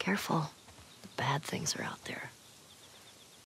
Careful. The bad things are out there.